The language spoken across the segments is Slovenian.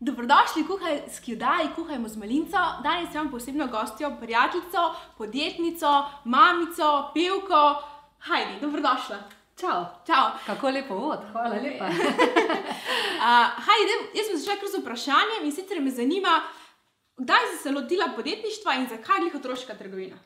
Dobrodošli v kuharski oddaji Kuhajmo z Malinco. Danes imam posebno gostjo, prijateljico, podjetnico, mamico, pevko. Hajdi, dobrodošla. Čau. Čau. Kako lepo vod, hvala lepa. uh, hajdi, jaz sem začela kar z vprašanjem in sicer me zanima, kdaj si se lotila podjetništva in zakaj je otroška trgovina?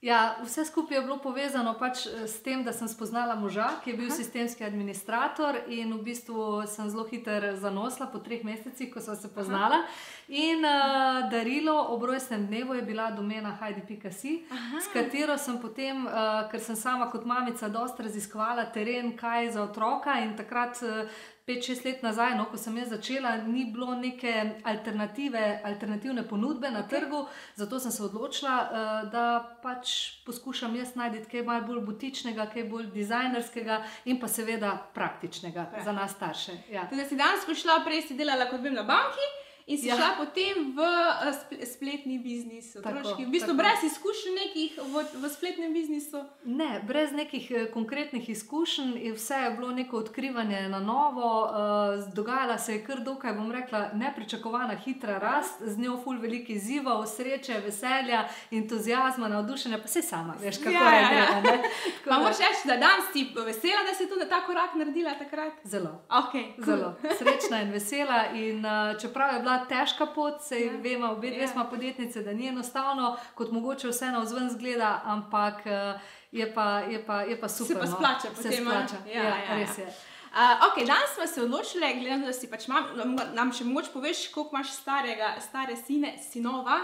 Ja, vse skupaj je bilo povezano pač s tem, da sem spoznala moža, ki je bil Aha. sistemski administrator, in v bistvu sem zelo hitro zanosla po treh mesecih, ko smo se poznala. In uh, darilo ob rojstnem dnevu je bila domena Heidi.si, s katero sem potem, uh, ker sem sama kot mamica, dosta raziskovala teren, kaj za otroka in takrat. Uh, pet, šest let nazaj, no, ko sem jaz začela, ni bilo neke alternative, alternativne ponudbe na okay. trgu, zato sem se odločila, uh, da pač poskušam jaz najti kaj bolj butičnega, kaj bolj dizajnerskega in pa seveda praktičnega Pre. za nas starše. Ja. Tudi si danes prišla, prej si delala kot vem na banki. In si ja. šla potem v uh, spletni biznis, tako, v bistvu tako. brez izkušenj nekih v, v spletnem biznisu. Ne, brez nekih uh, konkretnih izkušenj, vse je bilo neko odkrivanje na novo, uh, dogajala se je kar dokaj, bom rekla, nepričakovana, hitra rast, z njo ful veliko izzivov, sreče, veselja, entuzijazma, navdušenja, pa se sama, veš, kako ja, je ja. bilo. Imamo še reči, da danes si vesela, da si tudi ta korak naredila takrat? Zelo. Okay, cool. Zelo. Srečna in vesela. In, čeprav je bila težka pot, se ja. vemo, obe dve ja. smo podjetnice, da ni enostavno, kot mogoče vse na vzven zgleda, ampak eh, je pa, je pa, je pa super. Se pa no. splača, se splača. Ja, ja, ja, res ja. Uh, okay, danes smo se odločili, glede, da si pač mam, nam še moč poveš, koliko imaš starega, stare sine, sinova.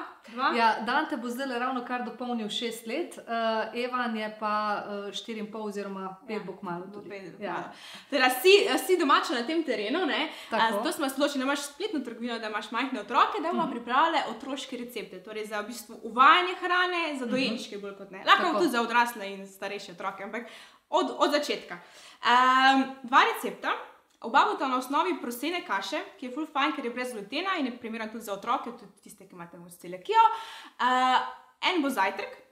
Ja, Dante bo zdaj ravno kar dopolnil šest let, uh, Evan je pa uh, štiri in pol, oziroma pet ja, bo kmalo. Ja. Teda, si, si domača na tem terenu, zato smo se odločili, da imaš spletno trgovino, da imaš majhne otroke, da bomo uh mhm. -huh. pripravili otroške recepte, torej za v bistvu uvajanje hrane, za mhm. dojenčke, uh bolj kot ne. Lahko tudi za odrasle in starejše otroke, ampak od, od začetka. Um, dva recepta, oba bosta na osnovi prosene kaše, ki je full fine, ker je brez glutena in je primeren tudi za otroke, tudi tiste, ki imate v celiakijo. Uh, en bo zajtrk,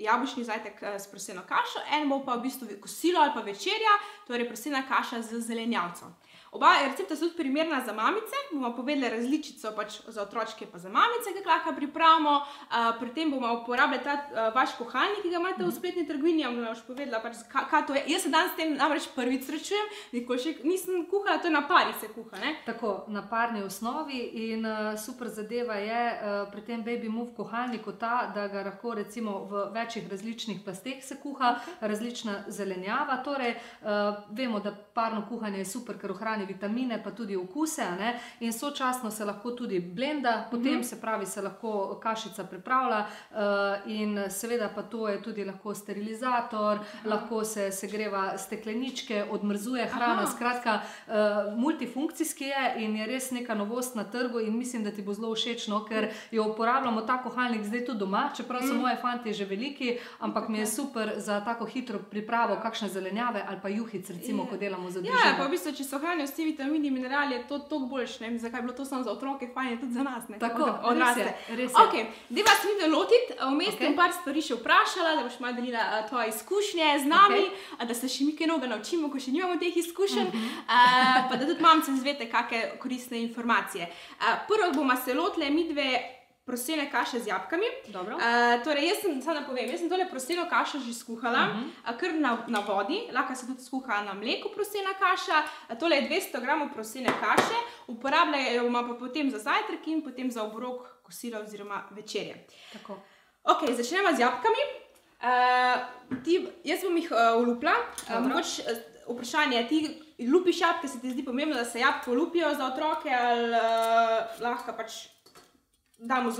jabolčni zajtrk uh, s proseno kašo, en bo pa v bistvu kosilo ali pa večerja, torej prosena kaša z zelenjavcem. Oba recepta so tudi primerna za mamice, bomo povedali različico pač za otroke, pa za mamice, ki lahko pripravimo. Uh, pri tem bomo uporabljali ta uh, vaš kuhalnik, ki ga imate v mhm. spletni trgovini. Ja bom vam povedala, pač, kaj, kaj to je. Jaz se danes s tem namreč prvič srečujem, nikoli še nisem kuhala, to je na pari se kuha. Ne? Tako, na parni osnovi in uh, super zadeva je uh, pri tem baby move kuhalniku ta, da ga lahko recimo v večjih različnih plasteh se kuha, okay. različna zelenjava. Torej, uh, vemo, da parno kuhanje je super, ker ohrani hrani vitamine, pa tudi okuse, ne? in sočasno se lahko tudi blenda, potem mm -hmm. se pravi, se lahko kašica pripravlja, uh, in seveda pa to je tudi lahko sterilizator, Aha. lahko se segreva stekleničke, odmrzuje hrana. Aha. Skratka, uh, multifunkcijski je in je res neka novost na trgu, in mislim, da ti bo zelo všeč, ker jo uporabljamo tako halnik zdaj tudi doma, čeprav so mm. moje fanti že veliki, ampak mi je super za tako hitro pripravo, kakšne zelenjave ali pa juhice, recimo, yeah. ko delamo za družbo. Ja, pa v bistvu, če so hrane vsi vitamini in minerali, je to toliko boljše. Ne vem, zakaj je bilo to samo za otroke, fajn je tudi za nas. Ne? Tako, odrasle. Okay. Deva se mi lotiti, vmes okay. par stvari še vprašala, da boš malo delila tvoje izkušnje z nami, okay. da se še mi kaj novega naučimo, ko še nimamo teh izkušenj, uh -huh. uh, pa da tudi mamce zvete kakšne koristne informacije. Uh, prvo bomo se lotile mi dve prosene kaše z jabkami. Uh, torej, jaz sem, samo da povem, jaz sem tole proseno kašo že skuhala, uh -huh. kar na, na vodi, lahko se tudi skuha na mleku prosena kaša. Uh, tole je 200 gramov prosene kaše, uporabljajo pa potem za zajtrk in potem za obrok kosila oziroma večerje. Tako. Ok, začnemo z jabkami. Uh, ti, jaz bom jih uh, ulupla. Uh, moč, uh, vprašanje je, ti lupiš jabke, se ti zdi pomembno, da se jabke lupijo za otroke ali uh, lahko pač damo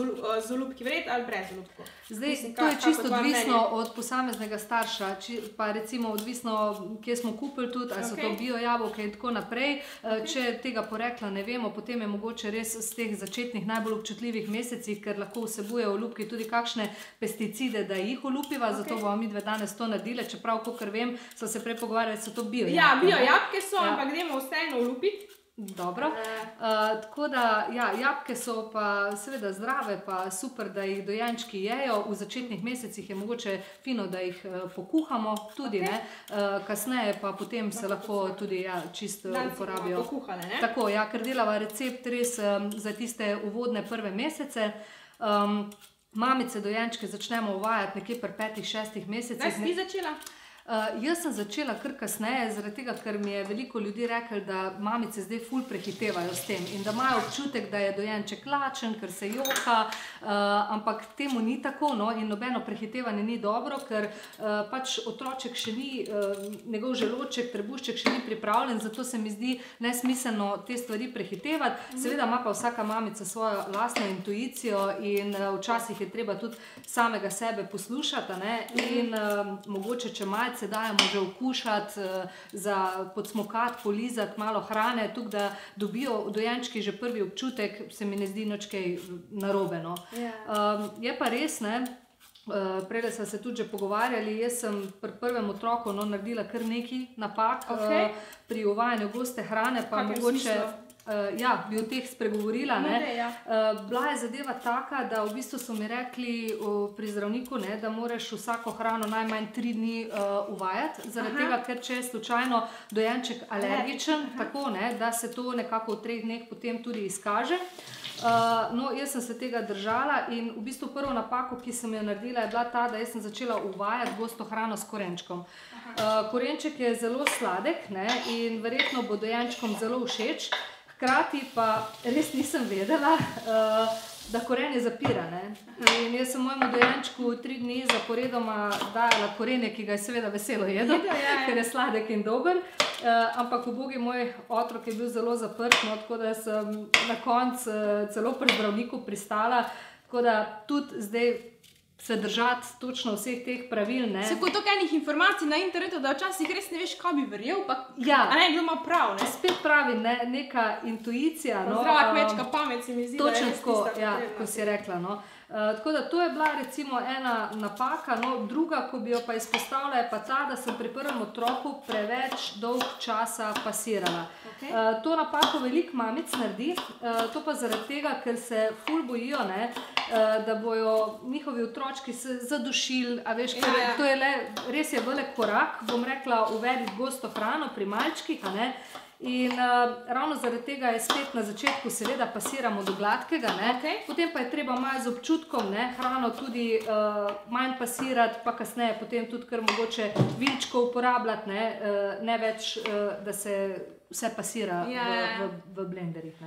zalubki vred ali brez zalubkov. Zdaj, Mislim, to je čisto odvisno od posameznega starša, či, pa recimo odvisno, kje smo kupili tudi, ali okay. so to bio jabolke in tako naprej. Okay. Če tega porekla ne vemo, potem je mogoče res z teh začetnih najbolj občutljivih mesecih, ker lahko vsebuje v lupki tudi kakšne pesticide, da jih olupiva, okay. zato bomo mi dve danes to naredili, čeprav, kot vem, so se prej pogovarjali, so to bio jabolke. Ja, bio jabolke so, ja. ampak gremo vseeno olupiti. Dobro. Uh, tako da, ja, jabke so pa seveda zdrave, pa super, da jih dojenčki jejo. V začetnih mesecih je mogoče fino, da jih uh, pokuhamo, tudi okay. uh, kasneje pa potem se lahko tudi ja, čisto uporabijo. Pokuhane, Tako, ja, ker delava recept res um, za tiste uvodne prve mesece. Um, mamice dojenčke začnemo uvajati nekje pri petih, šestih mesecih. Kaj si začela? Uh, jaz sem začela kar kasneje, zaradi tega, ker mi je veliko ljudi reklo, da mamice zdaj ful prehitevajo s tem in da imajo občutek, da je dojenček lačen, ker se joka, uh, ampak temu ni tako. No? In nobeno prehitevanje ni dobro, ker uh, pač otroček še ni, uh, njegov želoček, trebušček še ni pripravljen, zato se mi zdi nesmiselno te stvari prehitevati. Seveda ima pa vsaka mamica svojo lastno intuicijo in uh, včasih je treba tudi samega sebe poslušati. In uh, mogoče, če malce dajemo že okušati, eh, za podsmokati, polizati malo hrane, tukaj da dobijo dojenčki že prvi občutek, se mi ne zdi noč kaj narobe. No. Yeah. Ja. Um, je pa res, ne. Uh, Prej smo se tudi pogovarjali, jaz sem pri prvem otroku no, naredila kar nekaj napak okay. uh, pri uvajanju goste hrane, pa Kakaj mogoče. Uh, ja, bi o teh spregovorila. No, de, ja. uh, bila je zadeva taka, da v bistvu so mi rekli uh, pri zdravniku, ne, da moraš vsako hrano najmanj tri dni uh, uvajati, zaradi Aha. tega, ker če je slučajno dojenček alergičen, tako, ne, da se to nekako v treh dneh potem tudi izkaže. Uh, no, jaz sem se tega držala in v bistvu prvo napako, ki sem jo naredila, je bila ta, da sem začela uvajati gosto hrano s korenčkom. Uh, korenček je zelo sladek ne, in verjetno bo dojenčkom zelo všeč. Hkrati pa res nisem vedela, uh, da korenje zapira. Jaz sem mojemu dojenčku tri dni zaporedoma dajala korenje, ki ga je seveda veselo jedel, ja, ja. ker je sladek in dober. Uh, ampak v Bogi moj otrok je bil zelo zaprt, no, tako da sem na koncu uh, celo pri zdravniku pristala. Tako da tudi zdaj se držati točno vseh teh pravil. Se kot tokenih informacij na internetu, da včasih res ne veš, kaj bi verjel. Pa, ja, ne, ima prav. Ne? Spet pravi, ne, neka intuicija. No, Zdrava kmečka pamet se mi zdi. Točno tako, ja, ko si rekla. No. Uh, tako da to je bila recimo ena napaka, no, druga, ko bi jo pa izpostavila, je pa ta, da sem pri prvem otroku preveč dolg časa pasirala. Okay. Uh, eh, to napako veliko mamic naredi, uh, to pa zaradi tega, ker se ful bojijo, ne, uh, da bojo njihovi otročki se zadušili. Veš, ja, ja. To je le, res je velik korak, bom rekla, uvediti gosto hrano pri malčkih. In uh, ravno zaradi tega je spet na začetku, seveda, pasiramo do gladkega, okay. potem pa je treba malo z občutkom ne, hrano tudi uh, manj pasirati, pa kasneje potem tudi kar mogoče vilčko uporabljati, ne, uh, ne več, uh, da se vse pasira ja, v, ja. v, v blenderjih.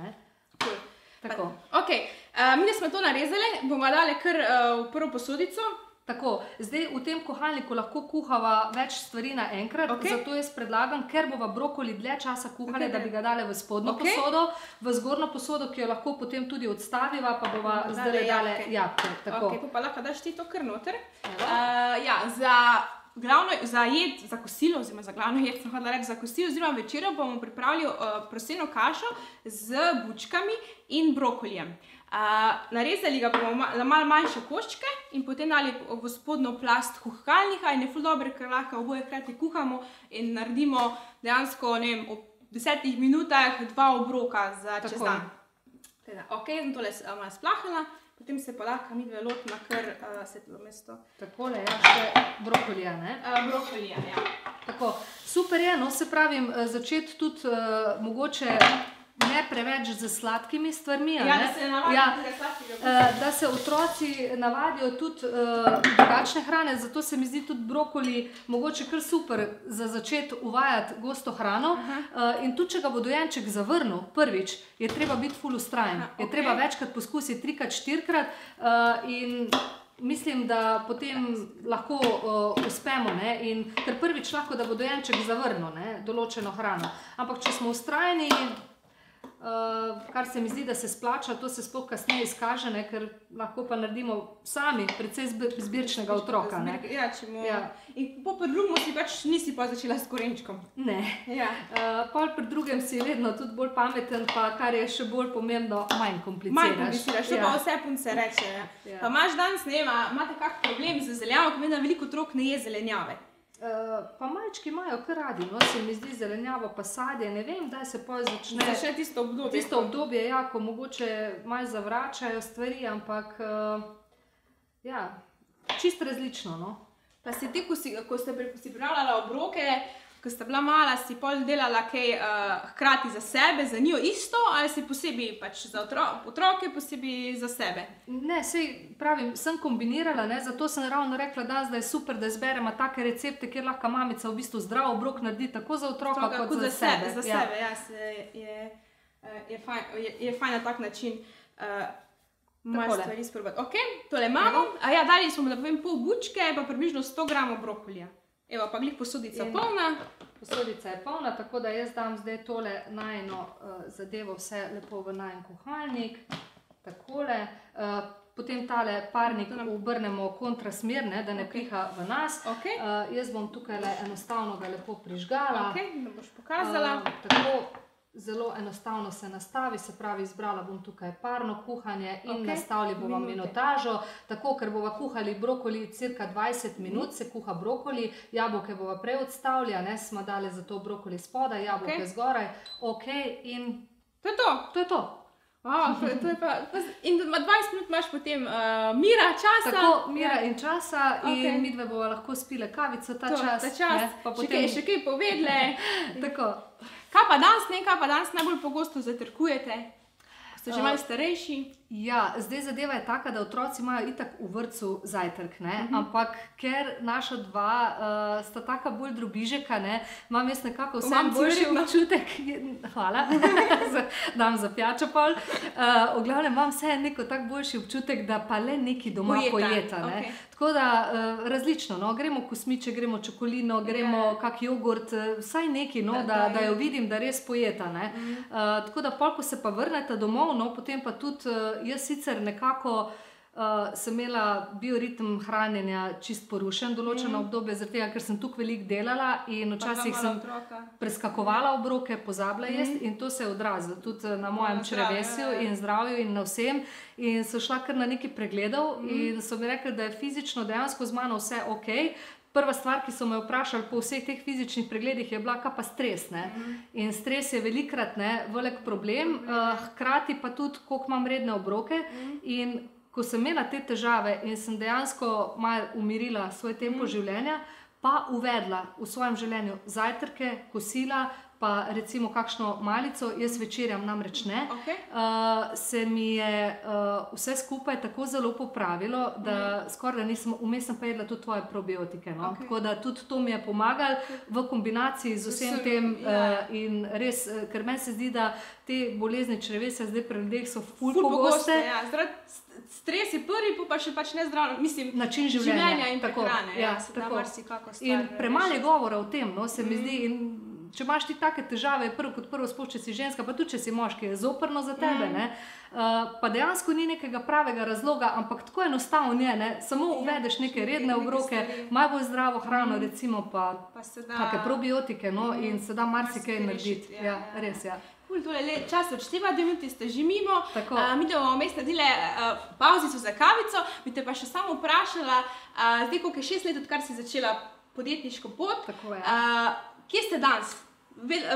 Cool. Okay. Uh, mi smo to narezali, bomo dali kar uh, v prvo posodico. Tako, zdaj v tem kuhalniku lahko kuhava več stvari naenkrat, okay. zato jaz predlagam, ker bomo brokoli dlje časa kuhali, okay. da bi ga dali v spodnjo okay. posodo, v zgornjo posodo, ki jo lahko potem tudi odstaviva, pa bomo zdaj le dali jabke. Okay, pa lahko daš ti to kar noter. Uh, ja, za, glavno, za jed, za kosilo, oziroma za glavno jed, sem hodila reči za kosilo, oziroma večerjo bomo pripravili uh, proseno kašo z bučkami in brokolijem. Uh, narezali ga bomo na malo manjše koščke in potem dali v spodnjo plast kuhalnika in je ful dobro, ker lahko oboje hkrati kuhamo in naredimo dejansko vem, v desetih minutah dva obroka za čez dan. Teda, ok, sem tole malo splahnila, potem se pa lahko mi dve lotimo kar uh, svetlo mesto. Tako le, ja, še brokolija, ne? Uh, brokolija, ja. Tako, super je, no se pravim, začeti tudi uh, mogoče ne preveč z sladkimi stvarmi. Ja, da, se ja, uh, da se otroci navadijo tudi uh, drugačne hrane, zato se mi zdi tudi brokoli mogoče kar super za začeti uvajati gosto hrano. Uh, in tudi, če ga bo dojenček zavrnil, prvič je treba biti full ustrajen. Okay. Je treba večkrat poskusiti, trikrat, štirikrat. Uh, Mislim, da potem lahko uh, uspemo, ne? in ker prvič lahko, da bo dojenček zavrnil ne? določeno hrano. Ampak, če smo ustrajni, Uh, kar se mi zdi, da se splača, to se sploh kasneje izkaže, ne, ker lahko pa naredimo sami, predvsej zbirčnega otroka. Zbir, ja, mo, ja. In po prvem si pač nisi pa začela s korenčkom. Ne. Ja. Uh, pol pri drugem si vedno tudi bolj pameten, pa kar je še bolj pomembno, manj kompliciraš. Manj kompliciraš, to ja. pa vse punce reče. Ja. Ja. Pa imaš danes, ne vem, imate kak problem z zelenjavo, ker vem, da veliko otrok ne je zelenjave. Uh, pa malčki imajo kar radi, no se mi zdi zelenjavo, pa sadje. Ne vem, da se pa začne. Začne tisto obdobje. Tisto obdobje, ja, ko mogoče malo zavračajo stvari, ampak uh, ja, čisto različno. No? Pa si ti, ko, si, ko ste pripravljali obroke, ko sta bila mala, si pol delala kaj uh, hkrati za sebe, za njo isto, ali si posebej pač za otro otroke, posebej za sebe? Ne, sej, pravim, sem kombinirala, ne, zato sem ravno rekla, da je super, da izberemo take recepte, kjer lahko mamica v bistvu zdrav obrok naredi tako za otroka, otroka kot, kot za, za sebe. Za ja. sebe, ja, se, je, je, je, fajn, je, je fajn na tak način. Uh, Malo stvari izprobati. Ok, tole imamo. Ja, dali smo, da povem, pol bučke, pa približno 100 gramov brokolija. Evo, pa glih posodica in polna. Posodica je polna, tako da jaz dam zdaj tole najno uh, zadevo, vse lepo v najen kuhalnik. Takole. Uh, potem tale parnik obrnemo kontrasmer, ne, da ne okay. piha v nas. Okay. Uh, jaz bom tukaj enostavno ga lepo prižgala. Okay, da boš pokazala. Uh, zelo enostavno se nastavi, se pravi, izbrala bom tukaj parno kuhanje in okay. nastavili bomo minutažo. Tako, ker bomo kuhali brokoli, cirka 20 minut se kuha brokoli, jabolke bomo prej odstavili, ne smo dali za to brokoli spodaj, jabolke okay. zgoraj. Ok, in to je to. to, je to. Wow, to je, to je pa, in 20 minut imaš potem uh, mira, časa. Tako, mira ja. in časa, okay. in mi dve bomo lahko spile kavico ta to, čas. Ta čas. Ne, pa potem še kaj, še kaj povedle. tako. Kaj pa danes, ne, kaj pa danes najbolj pogosto zatrkujete? Ste že uh, malo starejši? Ja, zdaj zadeva je taka, da otroci imajo itak v vrtu zajtrk, uh mhm. -huh. ampak ker naša dva uh, sta tako bolj drubižeka, ne, imam jaz nekako vse boljši občutek. Hvala, da vam zapjača pol. Uh, v glavnem imam vse neko tako boljši občutek, da pa le neki doma pojeta. pojeta okay. Tako da uh, različno, no, gremo kosmiče, gremo čokolino, gremo yeah. kak jogurt, vsaj neki, no, da, da, da jo vidim, da res pojeta. Uh -huh. uh, tako da, pol, ko se pa vrnete domov, no, potem pa tudi. Jaz sicer nekako uh, sem imela bioritem hranjenja čist porušen, določeno mm. obdobje, zato ker sem tukaj veliko delala in včasih sem otroka. preskakovala obroke, pozabila mm. jesti in to se je odrazilo tudi na mojem no, črevesju ja, ja. in zdravju in na vsem. In so šla kar na neki pregledov mm. in so mi rekli, da je fizično dejansko z mano vse ok. Prva stvar, ki so me vprašali po vseh teh fizičnih pregledih, je bila, kaj pa stres. Ne? Mhm. In stres je velikrat ne, velik problem, uh, hkrati pa tudi, koliko imam redne obroke. Mhm. In ko sem imela te težave in sem dejansko malo umirila svoj tempo življenja, pa uvedla v svojem življenju zajtrke, kosila, pa recimo kakšno malico, jaz večerjam namreč ne. Okay. Uh, se mi je uh, vse skupaj tako zelo popravilo, da mm. skoraj nisem, vmes pa jedla tudi tvoje probiotike. No? Okay. Tako da tudi to mi je pomagalo v kombinaciji z vsem tem. Ja. Uh, in res, ker meni se zdi, da te bolezni črevesa zdaj pri ljudeh so fulpo ful pogoste. Ja. Stres je prvi, pa še pač nezdrav, mislim, način življenja, življenja in tako naprej. Ja, ja, in premalo je govora o tem, no, se mm. mi zdi. Če imaš ti take težave, prvo kot prvo, sploh če si ženska, pa tudi če si moški, je zoprno za tebe. Mm. Uh, pa dejansko ni nekega pravega razloga, ampak tako enostavno je. Ne? Samo ja, uvedeš neke redne obroke, malo bolj zdravo hrano, mm. recimo pa, pa da, probiotike no? mm. in se da marsikaj narediti. Ja, ja, res je. Ja. Čas odšteva, da minuti ste že mimo. Uh, mi bomo vmes naredili uh, pauzico za kavico, bi te pa še samo vprašala, uh, zdaj, ko je šest let, odkar si začela podjetniško pot. Tako je. Uh, Kje ste danes?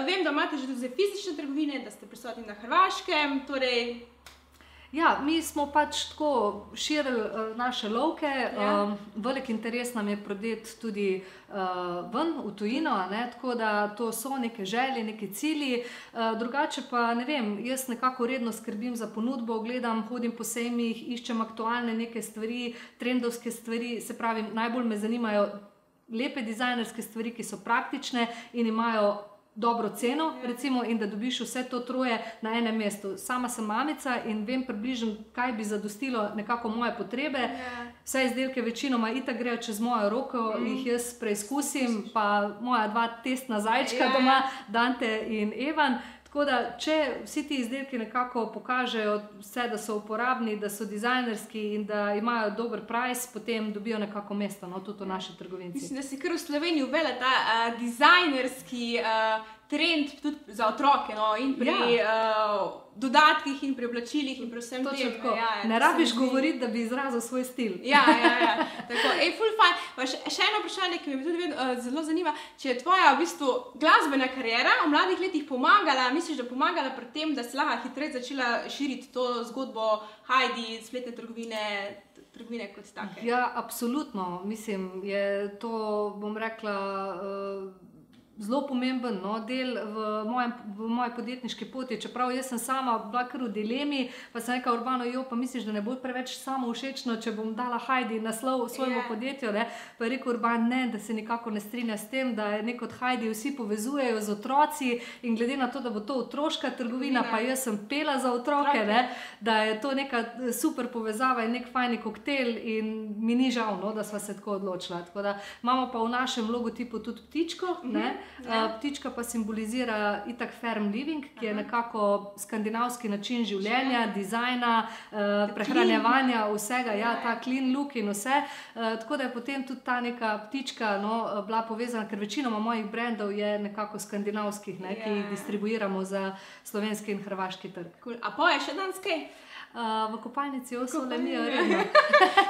Vem, da imate že tudi fizične trgovine, da ste prisotni na Hrvaškem. Torej... Ja, mi smo pač tako širili uh, naše lovke. Ja. Um, velik interes nam je prodati tudi uh, ven, v tujino, tako da to so neke želje, neke cilji. Uh, drugače pa ne vem, jaz nekako redno skrbim za ponudbo, gledam, hodim po sejmih, iščem aktualne neke stvari, trendovske stvari. Se pravi, najbolj me zanimajo lepe dizajnerske stvari, ki so praktične in imajo dobro ceno, ja. recimo, in da dobiš vse to troje na enem mestu. Sama sem mamica in vem približno, kaj bi zadostilo nekako moje potrebe. Ja. Vse izdelke večinoma itak grejo čez mojo roko, mm. jih jaz preizkusim, pa moja dva testna zajčka ja. doma, Dante in Evan. Tako da, če vsi ti izdelki nekako pokažejo, vse, da so uporabni, da so dizajnerski in da imajo dober price, potem dobijo nekako mesto no, tudi v naši trgovini. Mislim, da si kar v Sloveniji uvele ta uh, dizajnerski uh, trend tudi za otroke no, in pri ja. uh, dodatkih in pri oblačilih in pri vsem tem. Ja, ja, ne rabiš govoriti, da bi izrazil svoj stil. Ja, ja, ja. Tako, ej, še, še eno vprašanje, ki me tudi vedno, uh, zelo zanima. Če je tvoja v bistvu, glasbena karijera v mladih letih pomagala, misliš, da pomagala pri tem, da si lahko hitreje začela širiti to zgodbo Heidi, spletne trgovine? Ja, absolutno. Mislim, je to, bom rekla, uh, zelo pomemben no, del v, mojem, v moji podjetniški poti. Čeprav jaz sem sama bila kar v dilemi, pa sem rekla, urbano, jo pa misliš, da ne bo preveč samo všečno, če bom dala Heidi naslov svojemu yeah. podjetju. Ne? Pa je rekel urban, ne, da se nikako ne strinja s tem, da je neko Heidi vsi povezujejo z otroci in glede na to, da bo to otroška trgovina, yeah. pa jaz sem pela za otroke, ne, da je to neka super povezava in nek fajni koktejl in mi ni žal, no, da smo se tako odločili. Tako da imamo pa v našem logotipu tudi ptičko. Mm -hmm. Ja. Ptička pa simbolizira itak farm living, ki je nekako skandinavski način življenja, ja. dizajna, uh, prehranjevanja, vsega, ja, ta clean look in vse. Uh, tako da je potem tudi ta neka ptička no, bila povezana, ker večinoma mojih brendov je nekako skandinavskih, ne, ki jih ja. distribuiramo za slovenski in hrvaški trg. Cool. A pa je še danske? Uh, v kopalnici osnovne mijo, res.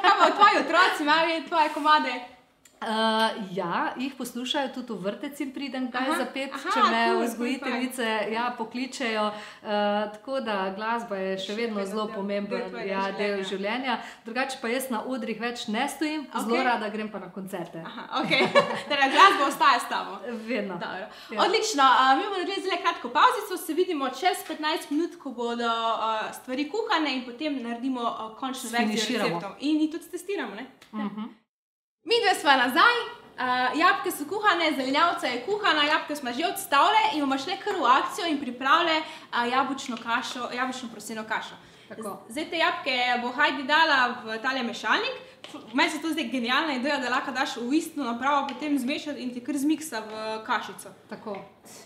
Kaj pa tvoji otroci, imajo tvoje komade? Uh, ja, jih poslušajo tudi v vrteci, pridem kaj za pet, aha, če me cool, vzgojiteljice ja, pokličejo. Uh, tako da glasba je še vedno zelo pomemben del, ja, del življenja. Drugače pa jaz na odrih več ne stojim, okay. zelo rada grem pa na koncerte. Aha, okay. torej, glasba ostaja s tabo. Vedno. Ja. Odlično. Uh, mi bomo naredili zelo kratko pauzico, se vidimo čez 15 minut, ko bodo uh, stvari kuhane in potem naredimo uh, končno verzijo receptov. In jih tudi testiramo. Uh mhm. -huh. Mi dve smo nazaj, uh, jabke so kuhane, zelenjavca je kuhana, jabke smo že odstavile in bomo šli kar v akcijo in pripravili uh, jabučno kašo, jabučno proseno kašo. Tako. Zdaj te jabke bo Heidi dala v tale mešalnik. Meni se to zdi genialna ideja, da lahko daš v isto napravo, potem zmešati in ti kar zmiksa v kašico. Tako.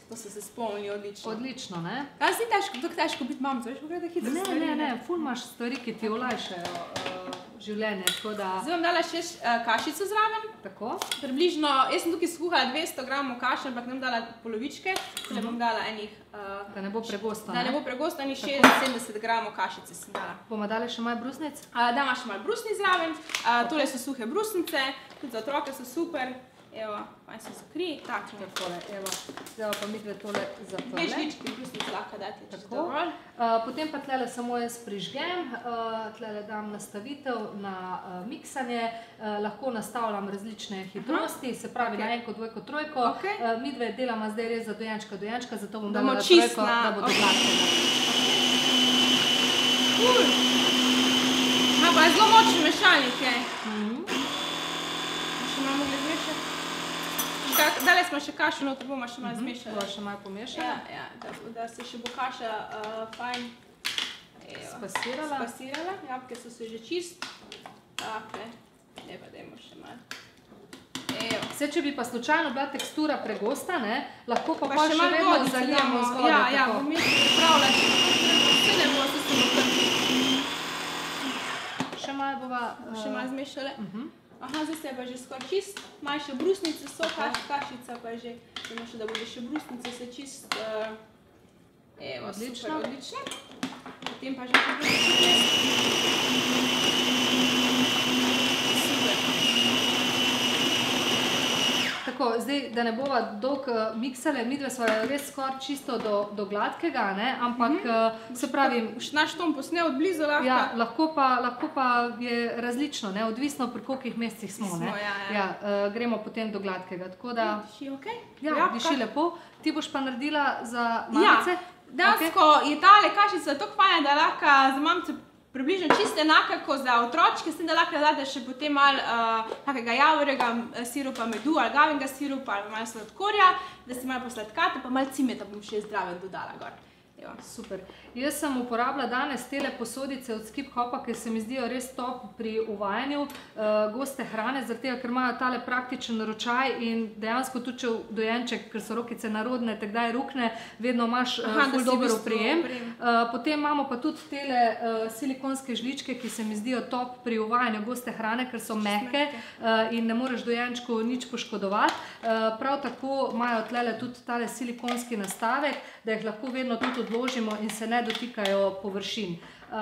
To so se spomnili odlično. Odlično, ne? Kaj si težko, tako težko biti mamica, veš, kako je hitro? Ne, ne, ne, ful imaš stvari, ki ti olajšajo. Uh, življenje. Da... Zdaj bom dala še uh, kašico zraven. Tako. Približno, jaz sem tukaj skuhala 200 gramov kaše, ampak ne bom dala polovičke, -huh. bom dala enih. Uh, da ne bo pregosto. Da ne, ne bo pregosto, ni 60-70 gramov kašice sem dala. Bomo dali še malo brusnic? Uh, da, imaš še malo brusnic zraven. Uh, tole so suhe brusnice, tudi za otroke so super. Evo, pa se zakri, tako je tole, evo. Zdaj pa mi dve tole za to. Dve žlički plus nič lahko dati, tako. Uh, potem pa tlele samo jaz prižgem, uh, tlele dam nastavitev na uh, miksanje, uh, lahko nastavljam različne hitrosti, -huh. se pravi okay. na enko, dvojko, trojko. Okay. Uh, mi dve delamo zdaj res za dojenčka, dojenčka, zato bom dala trojko, na... da bo okay. doglasnega. Cool. Ha, pa je zelo močni mešalnik, je. Mm -hmm. Še imamo glede mešati? Dali smo še kašo, no to bomo še malo mhm. zmešali. Bomo še malo pomešali. Ja, ja, da, da se še bo kaša uh, fajn Evo, spasirala. spasirala. Jabke so se že čist. Takle. Evo, dajmo še malo. Vse, če bi pa slučajno bila tekstura pregosta, ne, lahko pa, pa, pa še, še vedno zalijamo z vodo. Ja, ja, bom jaz pripravila. Vse ne bo, se smo kar. Še malo bova... Uh, še malo zmešale. Uh -huh. Aha, zdaj se je pa že skoraj čist, malo še brusnice so, kaš, kašica pa je že, imamo še, da bodo še brusnice se čist, uh, evo, odlično. super, odlično. Potem pa že še brusnice. Tako, zdaj, da ne bova dolgo uh, miksale, mi dve smo res skoraj čisto do, do gladkega, ne? ampak mm -hmm. uh, se pravi, naš tom posne od blizu lahko. Ja, lahko, pa, lahko pa je različno, ne? odvisno pri kolikih mesecih smo. smo ja, ja. Ja, uh, gremo potem do gladkega. Da, diši okay. ja, ja, diši lepo. Ti boš pa naredila za mamice? Ja. Dansko okay. je tale kašica tako fajna, da lahko za mamice približno čisto enaka kot za otročke, s tem, da lahko date še potem malo uh, takega javorega eh, sirupa, medu ali gavinga sirupa ali malo sladkorja, da se malo posladkate, pa malo cimeta bom še zdrave dodala gor. Super. Jaz sem uporabljala danes te posodice od Skip Hopa, ki se mi zdijo res top pri uvajanju uh, goste hrane, zato ker imajo tale praktičen ročaj in dejansko tudi če dojenček, ker so rokice narodne, te kdaj rukne, vedno imaš uh, ful dober oprijem. Uh, potem imamo pa tudi tele uh, silikonske žličke, ki se mi zdijo top pri uvajanju goste hrane, ker so mehke uh, in ne moreš dojenčku nič poškodovati. Uh, prav tako imajo tlele tudi tale silikonski nastavek, da jih lahko vedno tudi odložimo in se ne dotikajo površin. Uh,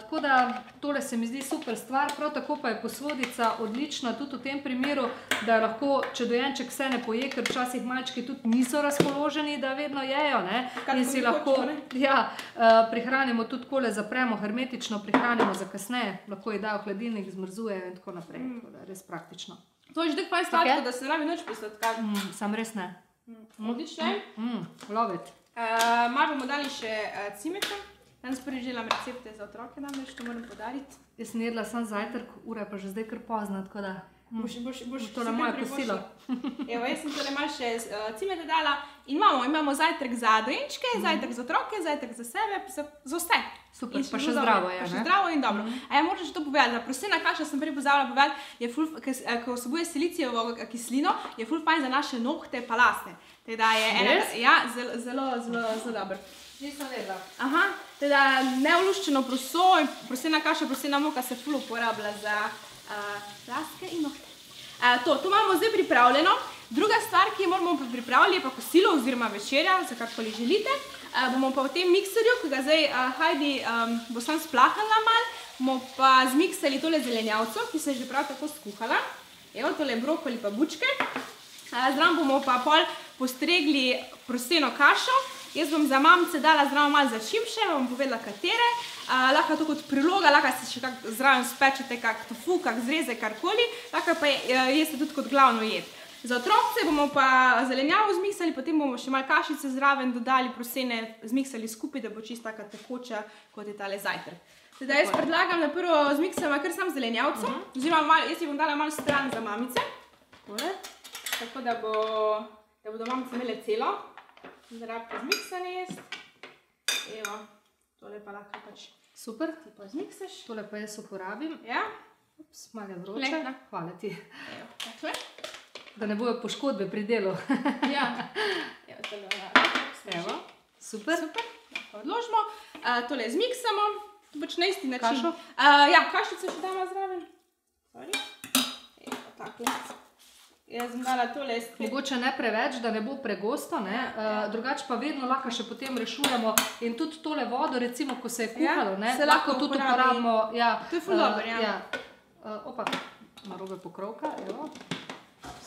tako da tole se mi zdi super stvar, prav tako pa je posvodica odlična tudi v tem primeru, da lahko, če dojenček vse ne poje, ker včasih malčki tudi niso razpoloženi, da vedno jejo. Ne? In si lahko ja, uh, prihranimo tudi kole, zapremo hermetično, prihranimo za kasneje, lahko jih dajo v hladilnik, zmrzujejo in tako naprej. Mm. Tako res praktično. To je že tako sladko, okay. da se ne rabi nič posladkati. Mm, sam res ne. Mm. Odlično. Mm. Mm. Love it. Uh, malo bomo dali še uh, cimeta. Danes želim recepte za otroke, namreč to moram podariti. Jaz sem jedla sam zajtrk, ura pa že zdaj kar pozna, tako da hm, boš, boš, boš to na moje kosilo. Evo, jaz sem tole malo še uh, cimete dala in imamo, imamo zajtrk za dojenčke, mm. zajtrk za otroke, zajtrk za sebe, za, za vse. Super, pa še zdravo je. Še zdravo in dobro. Mm. A ja moraš to povedati, prosena kaša sem prej pozabila povedati, je ful, ko vsebuje silicijevo kislino, je ful fajn za naše nohte pa lasne. Teda je ena, ja, zelo, zelo, zelo, zelo dobro. Nisem vedela. Aha, teda neoluščeno proso in prosena kaša, prosena moka se ful uporablja za uh, laske in nohte. Uh, to, to imamo zdaj pripravljeno. Druga stvar, ki jo moramo pripraviti, je pa kosilo oziroma večerja, za karkoli želite. Uh, bomo pa v tem mikserju, ki ga zdaj uh, Heidi um, bo sam splahala mal, bomo pa zmiksali tole zelenjavco, ki se je že prav tako skuhala. Evo, tole brokoli pa bučke. Zraven bomo pa pol postregli proseno kašo. Jaz bom za mamice dala zraven malo začimše, bom povedala katere. Uh, lahko to kot priloga, lahko si še kak zraven spečete kak tofu, kak zreze, karkoli. Lahko pa jeste tudi kot glavno jed. Za otroce bomo pa zelenjavo zmiksali, potem bomo še malo kašice zraven dodali, prosene zmiksali skupaj, da bo čisto taka tekoča, kot je tale zajtrk. Teda jaz predlagam, da prvo zmiksamo kar sam zelenjavco, uh mhm. -huh. oziroma jaz ji bom dala malo stran za mamice. Takole tako da, bo, da bodo mamice imele celo, zaradi pa zmiksane jest. Evo, tole pa lahko pač super. Ti pa zmiksaš. Tole pa jaz uporabim. Ja. Ups, malo je vroče. Lekna. Hvala ti. Evo, takle. Da ne bojo poškodbe pri delu. ja. Evo, tole Evo, super. Super, lahko odložimo. Uh, tole zmiksamo, pač na isti način. Kašo? Uh, ja, kašice še damo zraven. Sorry. Evo, takle. Mogoče ne preveč, da ne bo pregosto, ne? Uh, drugače pa vedno lahko še potem rešujemo. In tudi tole vodo, recimo, ko se je kuhalo, ja, se lahko tudi uporabimo. Ja, to je fulano. Uh, ja. ja. uh, opa, na robe pokrovka, evo.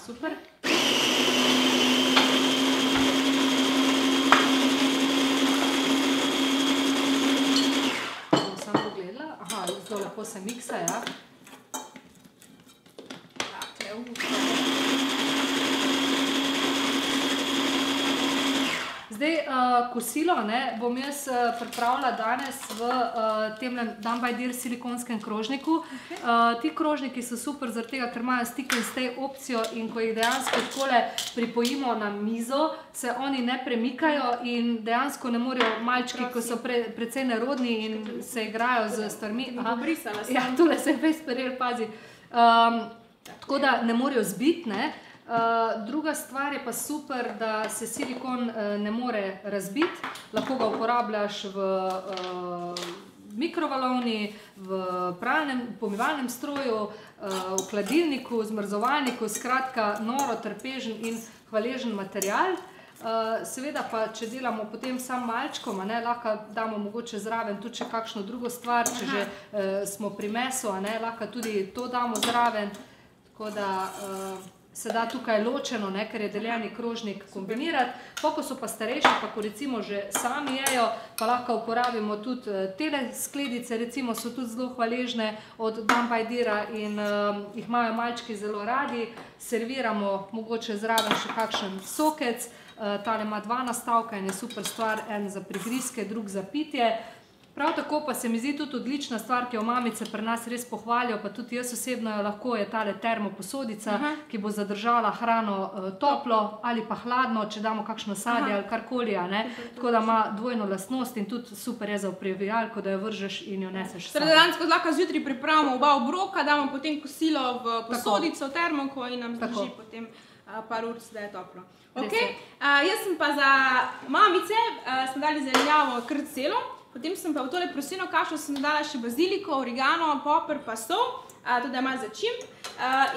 super. Sam pogledala, aha, zelo lepo se miksa, ja. Zdaj, uh, kosilo ne, bom jaz uh, pripravila danes v uh, tem Dunbajdir silikonskem krožniku. Okay. Uh, ti krožniki so super, tega, ker imajo stike s tej opcijo in ko jih dejansko takole pripojimo na mizo, se oni ne premikajo in dejansko ne morejo malčki, ko so pre, precej nerodni in se igrajo z stvarmi. Sem. Ja, tule se je fej speril, pazi. Um, tako da ne morejo zbiti. Uh, druga stvar je pa super, da se silikon uh, ne more razbiti, lahko ga uporabljaš v uh, mikrovalovni, v pralnem, pomivalnem stroju, v hladilniku, zmrzovalniku, skratka, noro, trpežen in hvaležen material. Seveda pa, če delamo potem sam malčkom, ne, lahko damo mogoče zraven tudi kakšno drugo stvar, če že uh, smo pri mesu, ne, lahko tudi to damo zraven. Tako da uh, se da tukaj ločeno, ne, ker je deljeni krožnik kombinirati. Pa, ko so pa starejši, pa ko recimo že sami jejo, pa lahko uporabimo tudi uh, tele skledice, recimo so tudi zelo hvaležne od Dambajdira in uh, jih imajo malčki zelo radi. Serviramo mogoče zraven še kakšen sokec, uh, tale ima dva nastavka in je super stvar, en za prigrizke, drug za pitje. Prav tako pa se mi zdi tudi odlična stvar, ki jo mamice pri nas res pohvalijo, pa tudi jaz osebno jo lahko je tale termoposodica, Aha. ki bo zadržala hrano uh, toplo ali pa hladno, če damo kakšno sadje Aha. ali karkoli. Tako da ima dvojno lastnost in tudi super je za uprevijalko, da jo vržeš in jo neseš. Torej, dejansko lahko zjutraj pripravimo oba obroka, damo potem kosilo v posodico, termoko in nam zdrži potem uh, par ur, da je toplo. Okay. Uh, jaz sem pa za mamice, uh, smo dali zelenjavo krcelo. Potem sem pa v tole prosino kašo dala še baziliko, origano, popr, pa sol, tudi da ima začim.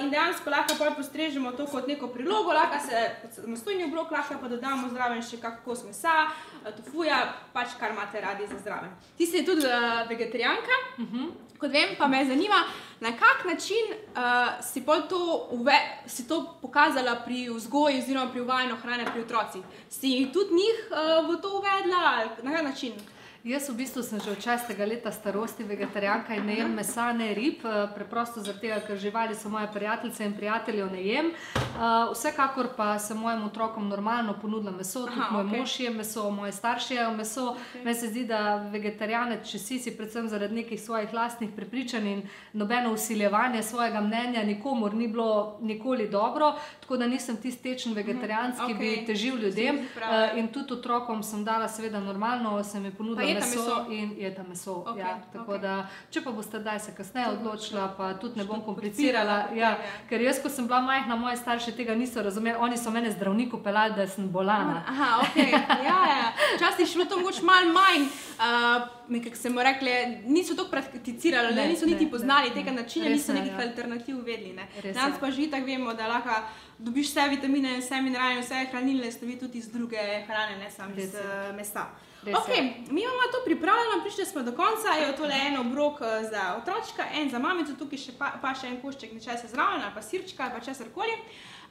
In dejansko lahko postrežemo to kot neko prilogo, lahko se na stojni obrok, lahko pa dodamo zraven še kakšen kos mesa, tofuja, pač kar imate radi za zraven. Ti si tudi uh, vegetarijanka, uh mhm. -huh. kot vem, pa me zanima, na kak način uh, si, to uve, si to pokazala pri vzgoji oziroma pri uvajanju hrane pri otrocih. Si tudi njih uh, v to uvedla, na kak način? Jaz v bistvu sem že od šestega leta starosti vegetarijanka in ne jem mesa, ne rib, eh, preprosto zato, ker živali so moje prijateljice in prijateljev ne jem. Uh, vsekakor pa sem mojim otrokom normalno ponudila meso, tudi Aha, moj okay. mož je meso, moje starše je meso. Okay. Meni se zdi, da vegetarijanec, če si si predvsem zaradi nekih svojih lastnih prepričanj in nobeno usiljevanje svojega mnenja, nikomor ni bilo nikoli dobro, tako da nisem tisti tečen vegetarijanski, ki okay. bi težil ljudem. Uh, in tudi otrokom sem dala seveda normalno, sem jim ponudila je meso, meso in je tam meso. Okay, ja, okay. da, če pa boste zdaj se kasneje odločila, pa tudi ne bom komplicirala. Ja, ker jaz, ko sem bila majhna, moje starše tega niso razumeli. Oni so mene zdravniku pelali, da sem bolana. Aha, okay. ja, ja. Včasih je šlo to moč malo manj. Uh, Nekako smo rekli, niso to prakticirali, ne, niso niti ne, poznali ne, tega načina, niso nekih ja. alternativ vedeli. Danes pa že tako vemo, da lahko dobiš vse vitamine, vse minerale, vse hranilne snovi tudi iz druge hrane, ne samo iz uh, mesa. Okay, mi imamo to pripravljeno, prišli smo do konca. Je to le en obrok eh, za otročka, en za mamico, tukaj še pa, pa še en košček nečesa zraven, pa sirčka, pa česar koli.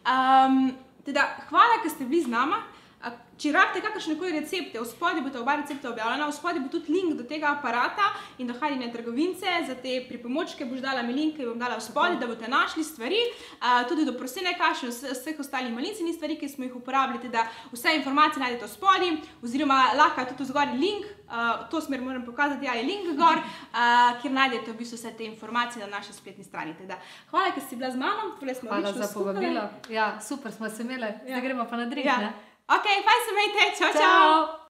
Um, teda, hvala, ker ste bili z nami. Če rabite kakršne koli recepte, v spodnji bo ta oba recepta objavljena, v spodnji bo tudi link do tega aparata in do haljine trgovince za te pripomočke. Boš dala mi link, ki bom dala v spodnji, da boste našli stvari, tudi do prosene kaše, vseh ostalih malincenih stvari, ki smo jih uporabili, da vse informacije najdete v spodnji, oziroma lahko tudi zgornji link, to smer moram pokazati, ja je link gor, kjer najdete v bistvu vse te informacije na naši spletni strani. Teda, hvala, ker si bila z mano, hvala za povabilo. Ja, super smo se imeli, ja. zdaj gremo pa na drugje. Ja. Ok, faz também, tchau, tchau. tchau.